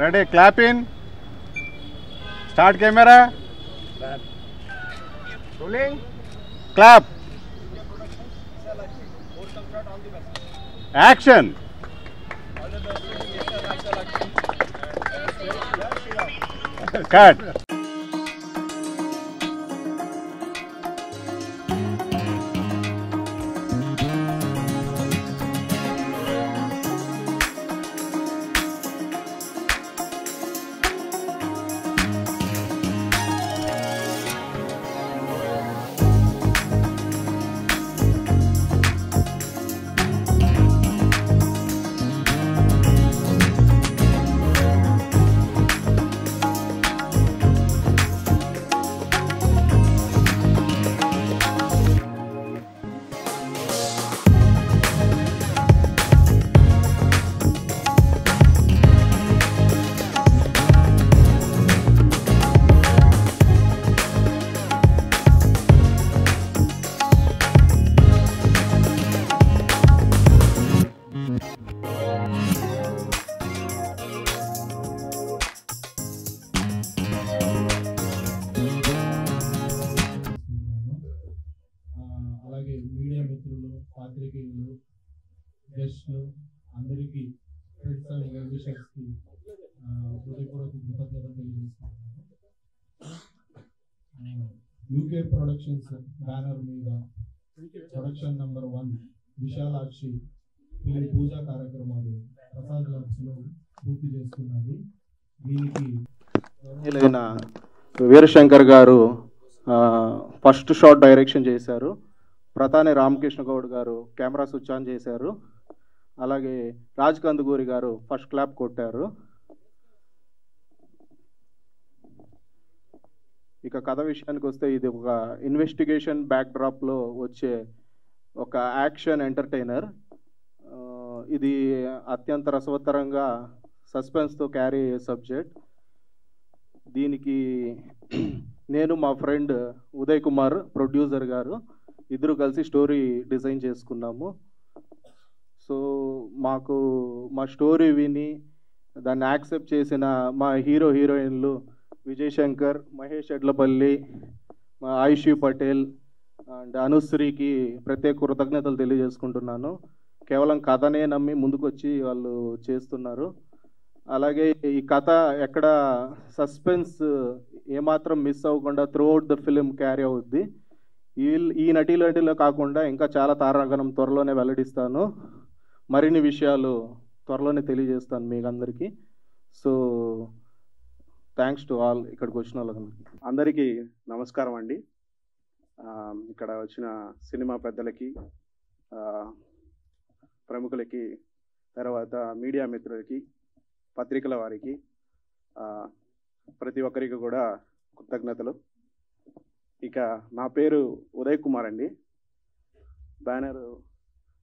Ready clap in start camera clap action cut ఆ, friends and వెల్విషర్స్కి హృదయపూర్వక కృతజ్ఞతలు తెలియజేస్తున్నాను యూకే ప్రొడక్షన్స్ బ్యానర్ మీద production number one Vishalakshi film puja కార్యక్రమాలు ప్రసాద్ లాడ్స్లో పూర్తి చేస్తున్నది దీనికి వీరశంకర్ గారు ఫస్ట్ షాట్ డైరెక్షన్ చేశారు. ప్రతాని రామకృష్ణ గౌడ్ గారు కెమెరా స్విచ్ ఆన్ చేశారు. అలాగే రాజ్ కందుగూరి గారు ఫస్ట్ క్లాప్ కొట్టారు. ఇక కథ విషయానికి వస్తే ఇది ఒక ఇన్వెస్టిగేషన్ బ్యాక్డ్రాప్లో వచ్చే ఒక యాక్షన్ ఎంటర్టైనర్ ఇది అత్యంత రసవత్తరంగా సస్పెన్స్తో క్యారీ అయ్యే సబ్జెక్ట్ దీనికి నేను మా ఫ్రెండ్ ఉదయ్ కుమార్ ప్రొడ్యూసర్ గారు ఇద్దరు కలిసి స్టోరీ డిజైన్ చేసుకున్నాము. సో మాకు మా స్టోరీ విని దాన్ని యాక్సెప్ట్ చేసిన మా హీరో హీరోయిన్లు విజయ్ శంకర్ మహేష్ ఎడ్లపల్లి మా ఆయుషి పటేల్ అండ్ అనుశ్రీకి ప్రత్యేక కృతజ్ఞతలు తెలియజేసుకుంటున్నాను. కేవలం కథనే నమ్మి ముందుకొచ్చి వాళ్ళు చేస్తున్నారు. అలాగే ఈ కథ ఎక్కడ సస్పెన్స్ ఏమాత్రం మిస్ అవ్వకుండా throughout the film carry అవుద్ది. ఈ ఈ నటీనటిలో కాకుండా ఇంకా చాలా తారాగణం త్వరలోనే వెల్లడిస్తాను. మరిన్ని విషయాలు త్వరలోనే తెలియజేస్తాను మీకు అందరికీ సో థ్యాంక్స్ టు ఆల్ ఇక్కడికి వచ్చిన వాళ్ళకి అందరికీ నమస్కారం అండి. ఇక్కడ వచ్చిన సినిమా పెద్దలకి ప్రముఖులకి తర్వాత మీడియా మిత్రులకి పత్రికల వారికి ప్రతి ఒక్కరికి కూడా కృతజ్ఞతలు. ఇక నా పేరు ఉదయ్ కుమార్ అండి. Banner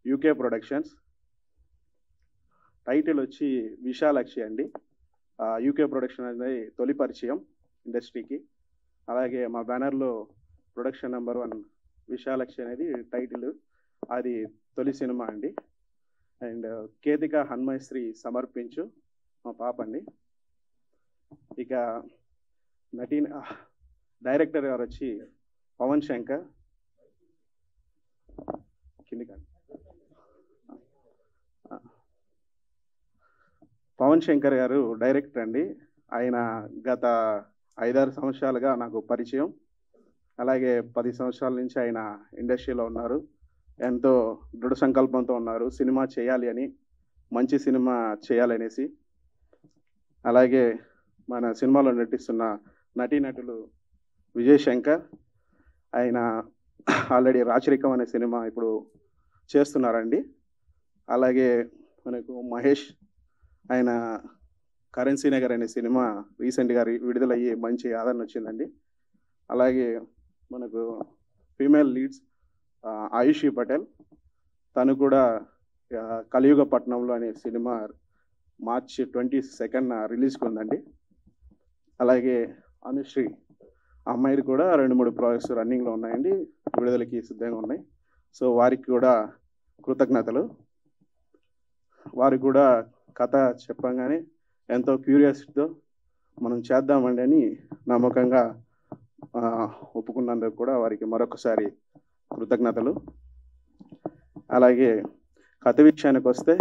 UK productions. టైటిల్ వచ్చి విశాలక్షి అండి. యూకే ప్రొడక్షన్ అనేది తొలి పరిచయం ఇండస్ట్రీకి. అలాగే మా బ్యానర్లో ప్రొడక్షన్ నెంబర్ వన్ విశాలక్షి అనేది టైటిల్. అది తొలి సినిమా అండి. అండ్ కేతిక హన్మయశ్రీ సమర్పించు మా పాప అండి. ఇక నటీ డైరెక్టర్ గారు వచ్చి పవన్ శంకర్. కిందికండి పవన్ శంకర్ గారు డైరెక్టర్ అండి. ఆయన గత ఐదారు సంవత్సరాలుగా నాకు పరిచయం. అలాగే పది సంవత్సరాల నుంచి ఆయన ఇండస్ట్రీలో ఉన్నారు. ఎంతో దృఢ సంకల్పంతో ఉన్నారు. సినిమా చేయాలి అని మంచి సినిమా చేయాలనేసి. అలాగే మన సినిమాలో నటిస్తున్న నటీనటులు విజయ్ శంకర్ ఆయన ఆల్రెడీ రాచరికం అనే సినిమా ఇప్పుడు చేస్తున్నారండి. అలాగే మనకు మహేష్ ఆయన కరెన్సీ నగర్ అనే సినిమా రీసెంట్గా విడుదలయ్యి మంచి ఆదరణ వచ్చిందండి. అలాగే మనకు ఫీమేల్ లీడ్స్ ఆయుషి పటేల్. తను కూడా కలియుగ పట్నంలో అనే సినిమా మార్చి ట్వంటీ సెకండ్ రిలీజ్కి ఉందండి. అలాగే అనుశ్రీ అమ్మాయిలు కూడా రెండు మూడు ప్రాజెక్ట్స్ రన్నింగ్లో ఉన్నాయండి. విడుదలకి సిద్ధంగా ఉన్నాయి. సో వారికి కూడా కృతజ్ఞతలు. వారు కూడా కథ చెప్పంగానే ఎంతో క్యూరియాసిటీతో మనం చేద్దామండి అని నమ్మకంగా ఒప్పుకున్నందుకు కూడా వారికి మరొకసారి కృతజ్ఞతలు. అలాగే కథ విషయానికి వస్తే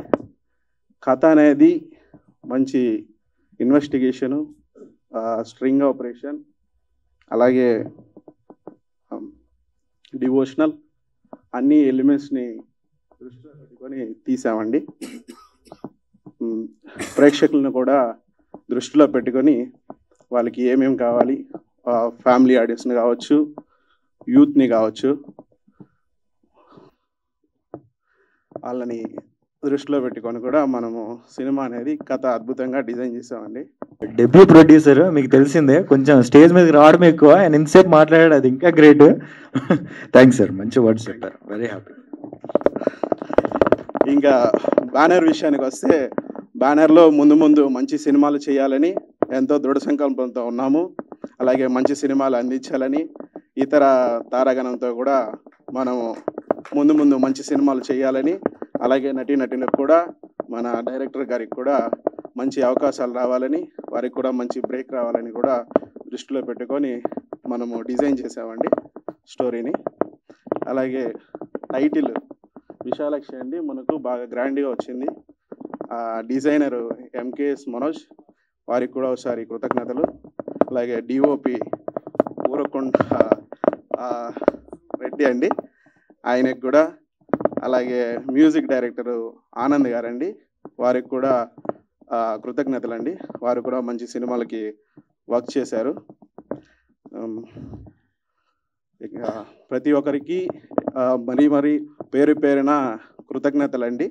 కథ అనేది మంచి ఇన్వెస్టిగేషను స్ట్రింగ్ ఆపరేషన్ అలాగే డివోషనల్ అన్ని ఎలిమెంట్స్ని దృష్టిలో పెట్టుకొని తీసామండి. ప్రేక్షకులను కూడా దృష్టిలో పెట్టుకొని వాళ్ళకి ఏమేమి కావాలి ఫ్యామిలీ ఆడియన్స్ని కావచ్చు యూత్ని కావచ్చు వాళ్ళని దృష్టిలో పెట్టుకొని కూడా మనము సినిమా అనేది కథ అద్భుతంగా డిజైన్ చేసామండి. డెబ్యూ ప్రొడ్యూసర్ మీకు తెలిసిందే కొంచెం స్టేజ్ మీదకి రావడం ఎక్కువ ఆయన ఇంతసేపు మాట్లాడాడు అది ఇంకా గ్రేట్ థ్యాంక్స్ సార్ మంచి వర్డ్స్ చెప్పారు. వెరీ హ్యాపీ ఇంకా బ్యానర్ విషయానికి వస్తే బ్యానర్లో ముందు ముందు మంచి సినిమాలు చేయాలని ఎంతో దృఢ సంకల్పంతో ఉన్నాము. అలాగే మంచి సినిమాలు అందించాలని ఇతర తారాగణంతో కూడా మనము ముందు ముందు మంచి సినిమాలు చేయాలని అలాగే నటీనటులకు కూడా మన డైరెక్టర్ గారికి కూడా మంచి అవకాశాలు రావాలని వారికి కూడా మంచి బ్రేక్ రావాలని కూడా దృష్టిలో పెట్టుకొని మనము డిజైన్ చేసామండి స్టోరీని. అలాగే టైటిల్ విశాలక్షి అండి మనకు బాగా గ్రాండ్గా వచ్చింది. డిజైనర్ ఎంకేఎస్ మనోజ్ వారికి కూడా ఒకసారి కృతజ్ఞతలు. అలాగే డిఓపి ఊరకొండ రెడ్డి అండి. ఆయనకు కూడా అలాగే మ్యూజిక్ డైరెక్టర్ ఆనంద్ గారండి. వారికి కూడా కృతజ్ఞతలండి. వారు కూడా మంచి సినిమాలకి వర్క్ చేశారు. ఇక ప్రతి ఒక్కరికి మరీ మరీ పేరు పేరున కృతజ్ఞతలండి.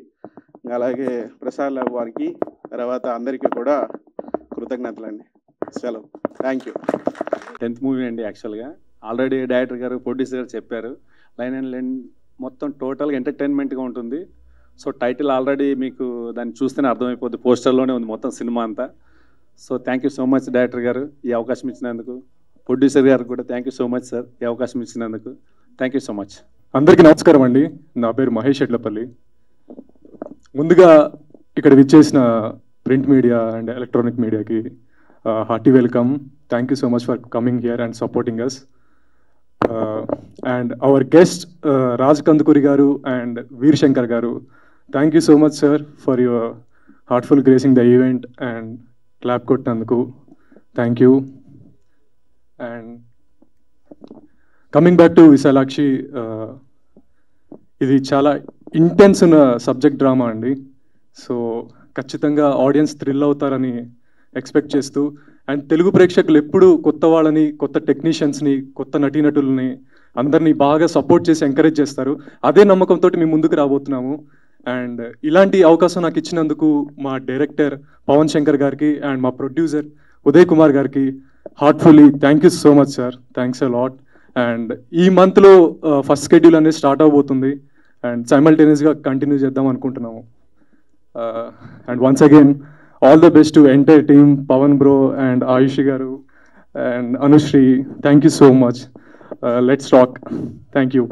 అలాగే ప్రసాద్ లాబ్ వారికి తర్వాత అందరికీ కూడా కృతజ్ఞతలండి. సెలవు. థ్యాంక్ యూ టెన్త్ మూవీ అండి యాక్చువల్గా. ఆల్రెడీ డైరెక్టర్ గారు ప్రొడ్యూసర్ గారు చెప్పారు. లైన్ అండ్ లైన్ మొత్తం టోటల్గా ఎంటర్టైన్మెంట్గా ఉంటుంది. సో టైటిల్ ఆల్రెడీ మీకు దాన్ని చూస్తేనే అర్థమైపోద్ది. పోస్టర్లోనే ఉంది మొత్తం సినిమా అంతా. So thank you so much director గారు ఈ అవకాశం ఇచ్చినందుకు. ప్రొడ్యూసర్ గారికి కూడా thank you so much sir ఈ అవకాశం ఇచ్చినందుకు. థ్యాంక్ యూ సో మచ్ అందరికీ నమస్కారం అండి. నా పేరు మహేష్ ఎడ్లపల్లి. ముందుగా ఇక్కడ విచ్చేసిన ప్రింట్ మీడియా అండ్ ఎలక్ట్రానిక్ మీడియాకి hearty welcome. Thank you so much for coming here and supporting us and our guest Raj Kandukuri garu and Veer Shankar garu thank you so much sir for your heartful gracing the event and clap కొట్టినందుకు. Thank you and coming back to Vishalakshi ఇది చాలా intense ఉన్న subject drama అండి. So ఖచ్చితంగా audience thrill అవుతారని expect చేస్తూ and Telugu ప్రేక్షకులు ఎప్పుడు కొత్త వాళ్ళని కొత్త టెక్నీషియన్స్ని కొత్త నటీనటుల్ని అందరినీ బాగా సపోర్ట్ చేసి ఎంకరేజ్ చేస్తారు. అదే నమ్మకంతో మేము ముందుకు రాబోతున్నాము. అండ్ ఇలాంటి అవకాశం నాకు ఇచ్చినందుకు మా డైరెక్టర్ పవన్ శంకర్ గారికి అండ్ మా ప్రొడ్యూసర్ ఉదయ్ కుమార్ గారికి heartfully thank you so much sir thanks a lot and ఈ మంత్లో ఫస్ట్ షెడ్యూల్ అనేది స్టార్ట్ అవబోతుంది. అండ్ సైమల్టేనియస్గా కంటిన్యూ చేద్దాం అనుకుంటున్నాము. And once again all the best to entire team Pavan bro and Ayush garu and Anushree thank you so much let's talk thank you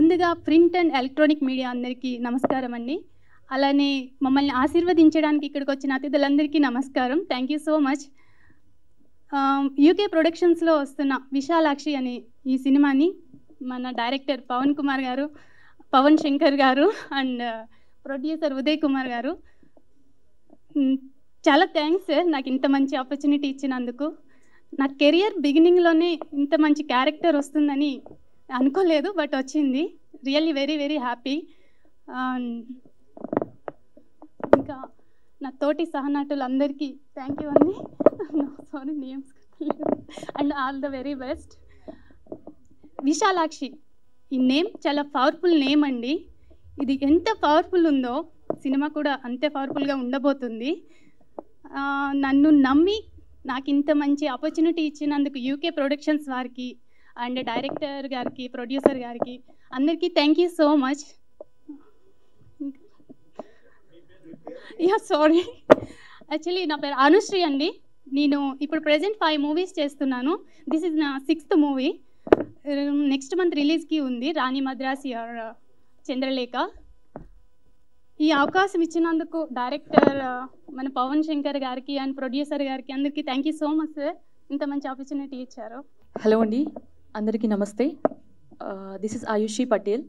ముందుగా print and electronic media అందరికీ నమస్కారం అండి. అలానే మమ్మల్ని ఆశీర్వదించడానికి ఇక్కడికి వచ్చిన అతిథులందరికీ నమస్కారం. Thank you so much UK ప్రొడక్షన్స్లో వస్తున్న విశాలాక్షి అనే ఈ సినిమాని మన డైరెక్టర్ పవన్ కుమార్ గారు Pavan Shankar garu and uh, producer Uday Kumar garu. చాలా థ్యాంక్స్ సార్ నాకు ఇంత మంచి ఆపర్చునిటీ ఇచ్చినందుకు. నా కెరియర్ బిగినింగ్లోనే ఇంత మంచి క్యారెక్టర్ వస్తుందని అనుకోలేదు బట్ వచ్చింది. రియల్లీ వెరీ వెరీ హ్యాపీ ఇంకా నా తోటి సహనటులందరికీ థ్యాంక్ యూ అండి. Sorry names and all the very best Vishalakshi. ఈ నేమ్ చాలా పవర్ఫుల్ నేమ్ అండి. ఇది ఎంత పవర్ఫుల్ ఉందో సినిమా కూడా అంతే పవర్ఫుల్గా ఉండబోతుంది. నన్ను నమ్మి నాకు ఇంత మంచి ఆపర్చునిటీ ఇచ్చినందుకు యూకే ప్రొడక్షన్స్ వారికి అండ్ డైరెక్టర్ గారికి ప్రొడ్యూసర్ గారికి అందరికీ thank you so much. Yeah sorry. Actually నా పేరు అనుశ్రీ అండి. నేను ఇప్పుడు ప్రజెంట్ ఫైవ్ మూవీస్ చేస్తున్నాను. దిస్ ఇస్ నా సిక్స్త్ మూవీ. నెక్స్ట్ మంత్ రిలీజ్కి ఉంది రాణి మద్రాస్ ఆర్ చంద్రలేఖ. ఈ అవకాశం ఇచ్చినందుకు డైరెక్టర్ మన పవన్ శంకర్ గారికి అండ్ ప్రొడ్యూసర్ గారికి అందరికీ thank you so much sir ఇంత మంచి ఆపర్చునిటీ ఇచ్చారు. హలో అండి. అందరికీ నమస్తే. దిస్ ఇస్ ఆయుషి పటేల్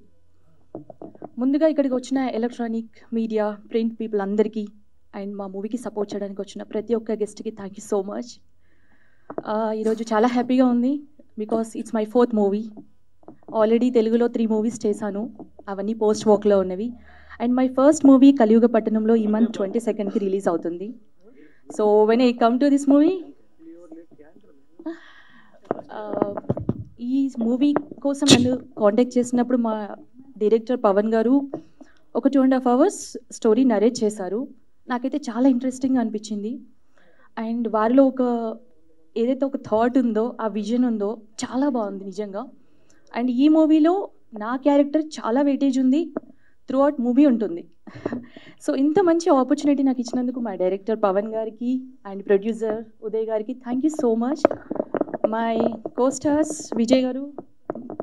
ముందుగా ఇక్కడికి వచ్చిన ఎలక్ట్రానిక్ మీడియా ప్రింట్ పీపుల్ అందరికీ అండ్ మా మూవీకి సపోర్ట్ చేయడానికి వచ్చిన ప్రతి ఒక్క గెస్ట్కి థ్యాంక్ యూ సో మచ్ ఈరోజు చాలా హ్యాపీగా ఉంది. Because it's my fourth movie already తెలుగులో త్రీ మూవీస్ చేశాను. అవన్నీ పోస్ట్ వాక్లో ఉన్నవి. అండ్ మై ఫస్ట్ మూవీ కలియుగ పట్టణంలో ఈ మంత్ ట్వంటీ సెకండ్కి రిలీజ్ అవుతుంది. So when I come to this movie ఈ మూవీ కోసం నన్ను కాంటాక్ట్ చేసినప్పుడు మా డైరెక్టర్ పవన్ గారు ఒక two and half hours story narrate చేశారు. నాకైతే చాలా ఇంట్రెస్టింగ్ అనిపించింది. అండ్ వారిలో ఒక ఏదైతే ఒక థాట్ ఉందో ఆ విజన్ ఉందో చాలా బాగుంది నిజంగా. అండ్ ఈ మూవీలో నా క్యారెక్టర్ చాలా వెయిటేజ్ ఉంది. త్రూ అవుట్ మూవీ ఉంటుంది. సో ఇంత మంచి ఆపర్చునిటీ నాకు ఇచ్చినందుకు మా డైరెక్టర్ పవన్ గారికి అండ్ ప్రొడ్యూసర్ ఉదయ్ గారికి thank you so much my costars Vijay garu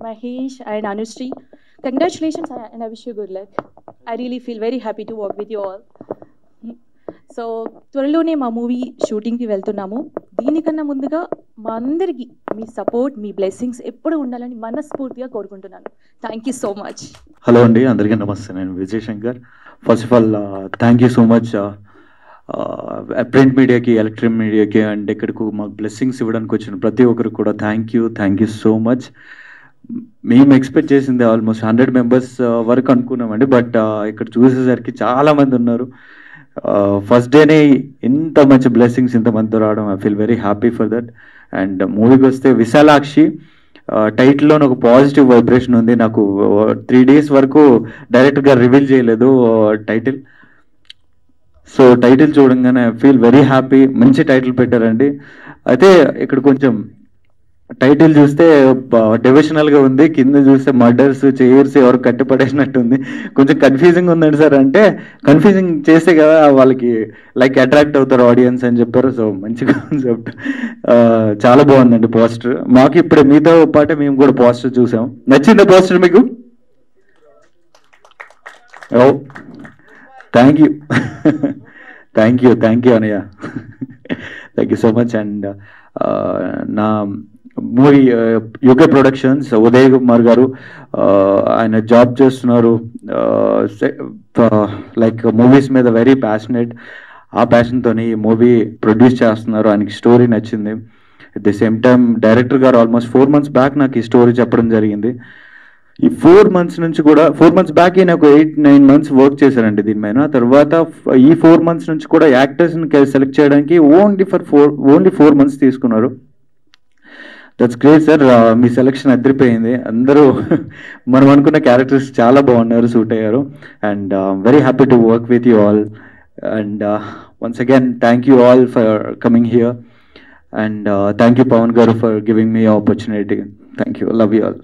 Mahesh and Anushree congratulations and I wish you good luck I really feel very happy to work with you all so త్వరలోనే మా movie షూటింగ్కి వెళ్తున్నాము. దీనికన్నా ముందుగా మా అందరికీ మీ support మీ blessings ఎప్పుడు ఉండాలని మనస్ఫూర్తిగా కోరుకుంటున్నాను. Thank you so much hello అండి అందరికీ నమస్తే. నేను Vijay Shankar first of all thank you so much print మీడియాకి ఎలక్ట్రిక్ మీడియాకి అండ్ ఇక్కడికి మాకు బ్లెస్సింగ్స్ ఇవ్వడానికి వచ్చిన ప్రతి ఒక్కరికి కూడా thank you thank you so much మేము ఎక్స్పెక్ట్ చేసింది ఆల్మోస్ట్ హండ్రెడ్ మెంబర్స్ వరకు అనుకున్నామండి బట్ uh, ఇక్కడ చూసేసరికి చాలా మంది ఉన్నారు. ఫస్ట్ డేనే ఇంత మంచి బ్లెస్సింగ్స్ ఇంతమందితో రావడం I feel very happy for that and మూవీకి వస్తే విశాలాక్షి టైటిల్లో ఒక పాజిటివ్ వైబ్రేషన్ ఉంది. నాకు త్రీ డేస్ వరకు డైరెక్ట్గా రివీల్ చేయలేదు టైటిల్ సో టైటిల్ చూడంగానే ఐ ఫీల్ వెరీ హ్యాపీ మంచి టైటిల్ పెట్టారండి. అయితే ఇక్కడ కొంచెం టైటిల్ చూస్తే డివిజనల్గా ఉంది. కింద చూస్తే మర్డర్స్ చైర్స్ ఎవరు కట్టిపడేసినట్టు ఉంది కొంచెం కన్ఫ్యూజింగ్ ఉందండి సార్. అంటే కన్ఫ్యూజింగ్ చేస్తే కదా వాళ్ళకి లైక్ అట్రాక్ట్ అవుతారు ఆడియన్స్ అని చెప్పారు. సో మంచి కాన్సెప్ట్ చాలా బాగుందండి పోస్టర్ మాకు ఇప్పుడు మీతో పాటే మేము కూడా పోస్టర్ చూసాం. నచ్చిందా పోస్టర్ మీకు? ఓ thank you thank you thank you అనయ్య thank you so much and నా movie UK productions Uday Kumar garu uh, ఆయన జాబ్ చేస్తున్నారు. Uh, లైక్ మూవీస్ uh, మీద వెరీ ప్యాషనెట్ ఆ ప్యాషన్తో ఈ మూవీ ప్రొడ్యూస్ చేస్తున్నారు. ఆయనకి స్టోరీ నచ్చింది. At the same time director గారు ఆల్మోస్ట్ ఫోర్ మంత్స్ బ్యాక్ నాకు ఈ స్టోరీ చెప్పడం జరిగింది. ఈ ఫోర్ మంత్స్ నుంచి కూడా ఫోర్ మంత్స్ బ్యాక్ ఈయన ఒక ఎయిట్ నైన్ మంత్స్ వర్క్ చేశారండి దీని మీద. తర్వాత ఈ ఫోర్ మంత్స్ నుంచి కూడా యాక్టర్స్ని సెలెక్ట్ చేయడానికి only for four only four months తీసుకున్నారు. దట్స్ గ్రేట్ సార్ మీ సెలక్షన్ అదిరిపోయింది. అందరూ మనం అనుకున్న క్యారెక్టర్స్ చాలా బాగున్నారు సూట్ అయ్యారు. And very happy to work with you all and once again thank you all for coming here and thank you Pavan garu for giving me opportunity thank you love you all